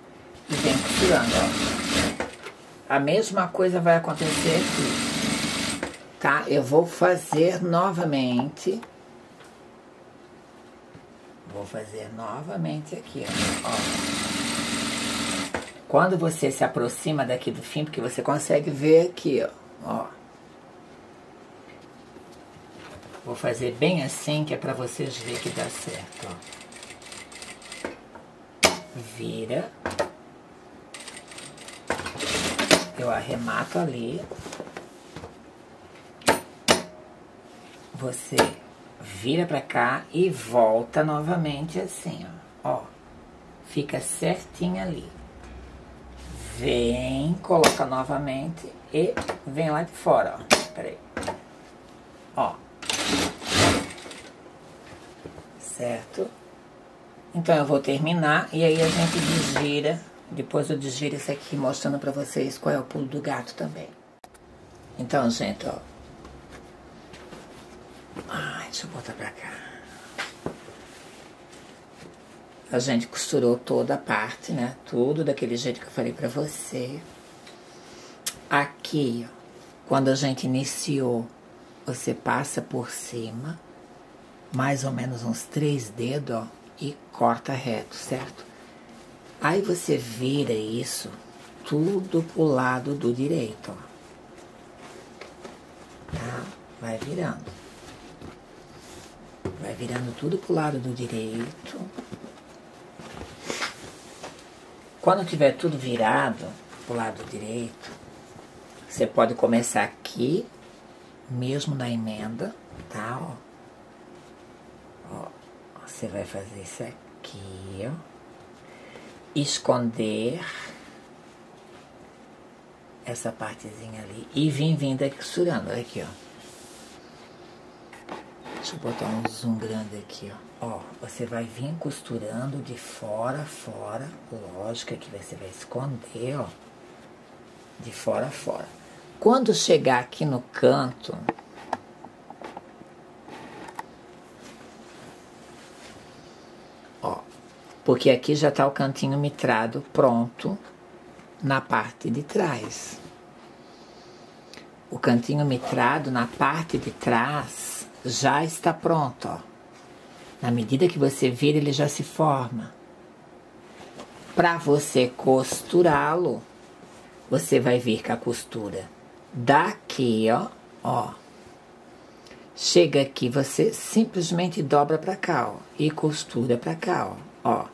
E vem costurando, ó. A mesma coisa vai acontecer aqui. Tá? Eu vou fazer novamente. Vou fazer novamente aqui, ó. ó. Quando você se aproxima daqui do fim, porque você consegue ver aqui, ó. ó. Vou fazer bem assim, que é pra vocês verem que dá certo, ó vira. Eu arremato ali. Você vira pra cá e volta novamente assim, ó. ó. Fica certinho ali. Vem, coloca novamente e vem lá de fora, ó. Peraí. Ó. Certo? Então eu vou terminar e aí a gente desvira. Depois eu desviro isso aqui mostrando pra vocês qual é o pulo do gato também. Então, gente, ó. Ai, deixa eu botar pra cá. A gente costurou toda a parte, né? Tudo daquele jeito que eu falei pra você. Aqui, quando a gente iniciou, você passa por cima, mais ou menos uns três dedos, ó e corta reto, certo? Aí você vira isso tudo pro lado do direito, ó. Tá? Vai virando. Vai virando tudo pro lado do direito. Quando tiver tudo virado pro lado direito, você pode começar aqui, mesmo na emenda, tá? Ó. Ó. Você vai fazer isso aqui, ó. Esconder essa partezinha ali e vim vindo aqui costurando, olha aqui, ó. Deixa eu botar um zoom grande aqui, ó. Ó, você vai vir costurando de fora a fora. Lógico que você vai esconder, ó. De fora a fora. Quando chegar aqui no canto... Ó, porque aqui já tá o cantinho mitrado pronto na parte de trás. O cantinho mitrado na parte de trás já está pronto, ó. Na medida que você vira, ele já se forma. Para você costurá-lo, você vai vir com a costura daqui, ó, ó. Chega aqui, você simplesmente dobra para cá, ó, e costura para cá, ó, ó.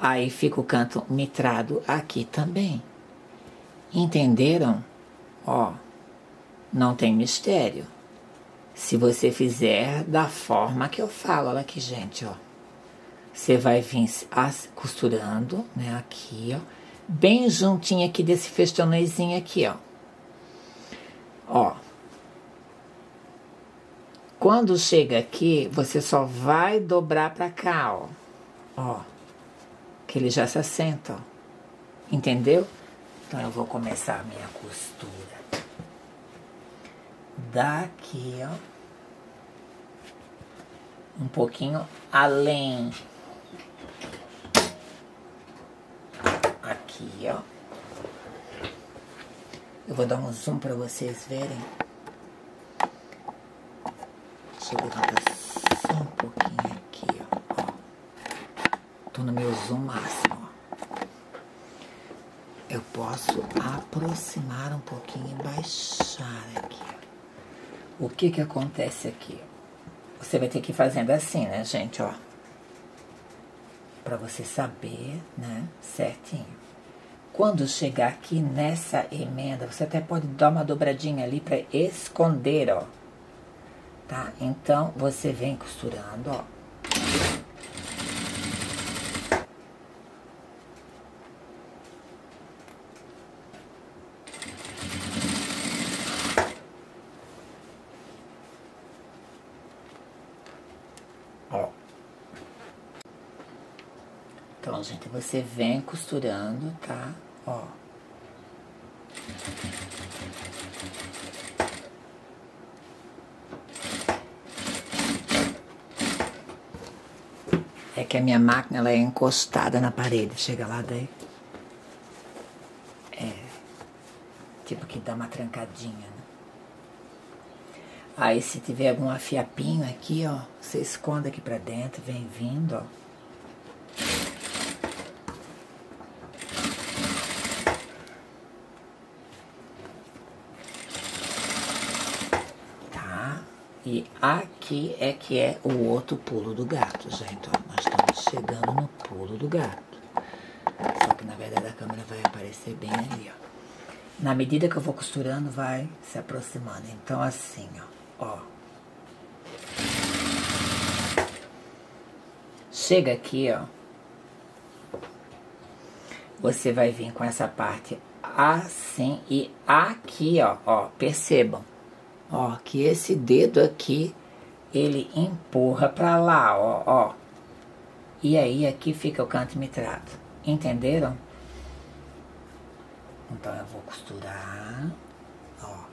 Aí fica o canto mitrado aqui também. Entenderam? Ó, não tem mistério. Se você fizer da forma que eu falo, olha aqui, gente, ó. Você vai vir costurando, né, aqui, ó, bem juntinho aqui desse festãozinho aqui, ó. Ó. Quando chega aqui, você só vai dobrar para cá, ó. Ó. Que ele já se assenta, ó. Entendeu? Então eu vou começar a minha costura. Daqui, ó. Um pouquinho além. Aqui, ó. Eu vou dar um zoom para vocês verem. Deixa eu levantar só um pouquinho aqui, ó. Tô no meu zoom máximo, ó. Eu posso aproximar um pouquinho e baixar aqui. O que que acontece aqui? Você vai ter que ir fazendo assim, né, gente, ó. Pra você saber, né, certinho. Quando chegar aqui nessa emenda, você até pode dar uma dobradinha ali para esconder, ó. Tá? Então, você vem costurando. Ó. Então, gente, você vem costurando, tá? Ó. É que a minha máquina ela é encostada na parede. Chega lá daí. É. Tipo que dá uma trancadinha, né? Aí se tiver algum afiapinho aqui, ó, você esconde aqui pra dentro, vem vindo, ó. E aqui é que é o outro pulo do gato, gente. Ó, nós estamos chegando no pulo do gato. Só que na verdade a câmera vai aparecer bem ali, ó. Na medida que eu vou costurando, vai se aproximando. Então assim, ó. ó. Chega aqui, ó. Você vai vir com essa parte assim e aqui, ó, ó, percebam Ó, que esse dedo aqui, ele empurra para lá, ó, ó. E aí aqui fica o canto mitrado. Entenderam? Então eu vou costurar, ó.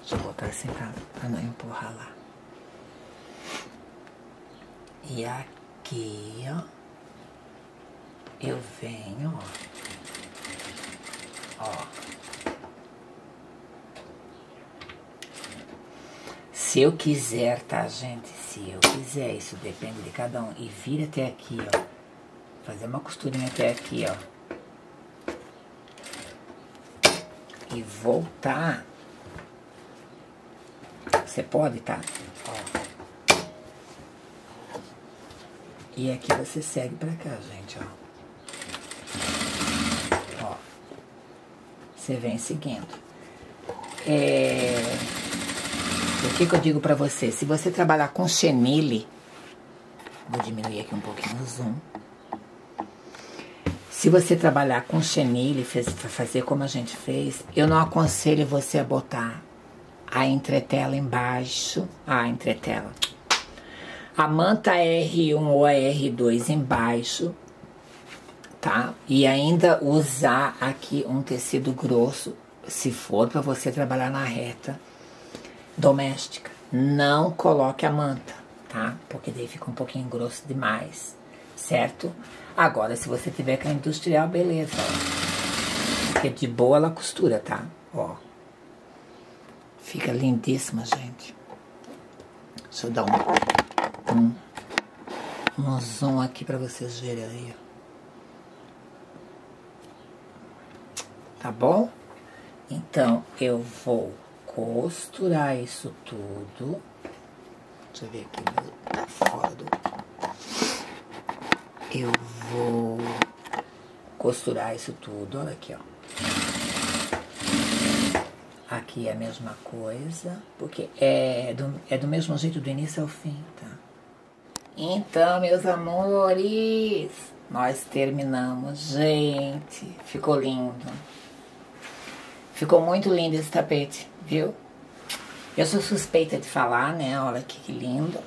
Deixa eu botar assim para não empurrar lá. E aqui, ó, eu venho, ó, ó. Se eu quiser, tá, gente? Se eu quiser, isso depende de cada um. E vir até aqui, ó. Fazer uma costurinha até aqui, ó. E voltar. Você pode, tá? Ó. E aqui você segue pra cá, gente, ó. Ó. Você vem seguindo. É... O que que eu digo pra você? Se você trabalhar com chenille... Vou diminuir aqui um pouquinho o zoom. Se você trabalhar com chenille, fazer como a gente fez, eu não aconselho você a botar a entretela embaixo. A entretela a manta R1 ou a R2 embaixo, tá? E ainda usar aqui um tecido grosso, se for para você trabalhar na reta doméstica. Não coloque a manta, tá? Porque daí fica um pouquinho grosso demais, certo? Agora, se você tiver com a industrial, beleza. Porque de boa ela costura, tá? Ó. Fica lindíssima, gente. Deixa eu dar um, um, um zoom aqui para vocês verem aí. Tá bom? Então, eu vou costurar isso tudo. Deixa eu ver aqui, tá fora do... Eu vou costurar isso tudo, olha aqui, ó. Aqui é a mesma coisa, porque é do, é do mesmo jeito do início ao fim, tá? Então, meus amores, nós terminamos. Gente, ficou lindo. Ficou muito lindo esse tapete, viu? Eu sou suspeita de falar, né? Olha aqui que lindo.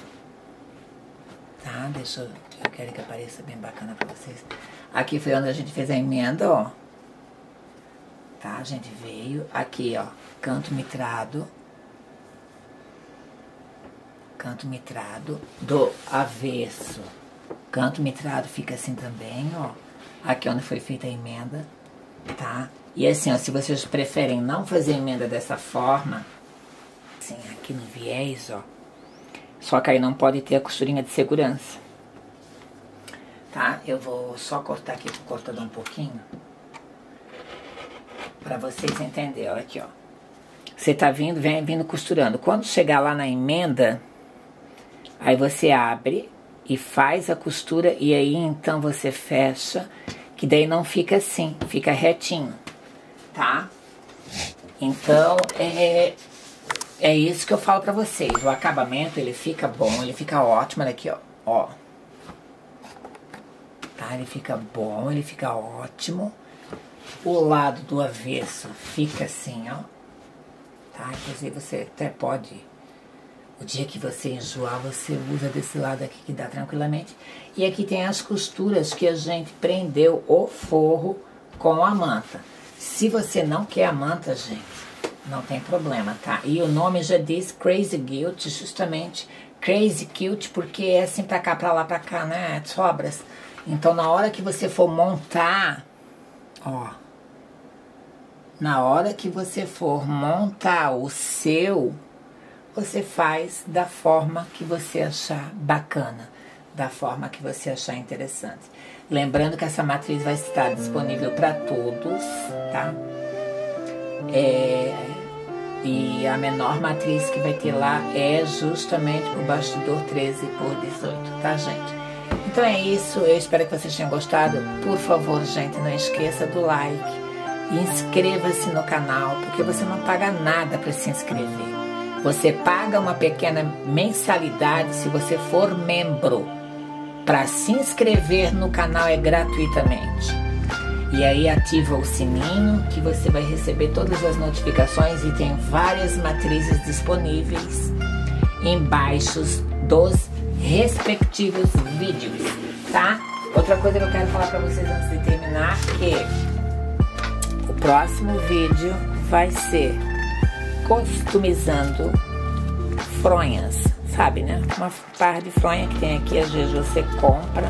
Tá, deixa eu... Eu quero que apareça bem bacana pra vocês. Aqui foi onde a gente fez a emenda, ó. Tá, a gente veio aqui, ó canto mitrado, canto mitrado do avesso. Canto mitrado fica assim também, ó. Aqui onde foi feita a emenda, tá? E assim, ó, se vocês preferem não fazer emenda dessa forma, assim, aqui no viés, ó. Só que aí não pode ter a costurinha de segurança. Tá? Eu vou só cortar aqui com o cortador um pouquinho. Pra vocês entenderem, olha aqui, ó. Você tá vindo, vem vindo costurando. Quando chegar lá na emenda, aí você abre e faz a costura e aí então você fecha, que daí não fica assim, fica retinho, tá? Então, é, é isso que eu falo pra vocês. O acabamento, ele fica bom, ele fica ótimo. Olha aqui, ó. ó. Tá? Ele fica bom, ele fica ótimo. O lado do avesso fica assim, ó tá? Inclusive você até pode, o dia que você enjoar, você usa desse lado aqui que dá tranquilamente. E aqui tem as costuras que a gente prendeu o forro com a manta. Se você não quer a manta, gente, não tem problema, tá? E o nome já diz Crazy Guilt, justamente Crazy Guilt, porque é assim pra cá, pra lá, pra cá, né? Sobras. Então, na hora que você for montar, ó, na hora que você for montar o seu, você faz da forma que você achar bacana, da forma que você achar interessante. Lembrando que essa matriz vai estar disponível para todos, tá? É, e a menor matriz que vai ter lá é justamente o bastidor 13 por 18, tá, gente? Então é isso, eu espero que vocês tenham gostado. Por favor, gente, não esqueça do like inscreva-se no canal, porque você não paga nada para se inscrever. Você paga uma pequena mensalidade se você for membro. Para se inscrever no canal é gratuitamente. E aí ativa o sininho que você vai receber todas as notificações e tem várias matrizes disponíveis embaixo dos respectivos vídeos, tá? Outra coisa que eu quero falar para vocês antes de terminar que próximo vídeo vai ser customizando fronhas, sabe, né? Uma par de fronha que tem aqui, às vezes você compra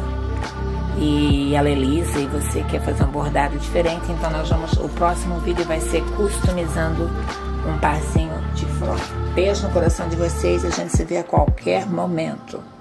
e ela é lisa e você quer fazer um bordado diferente, então nós vamos, o próximo vídeo vai ser customizando um parzinho de fronha. Beijo no coração de vocês a gente se vê a qualquer momento.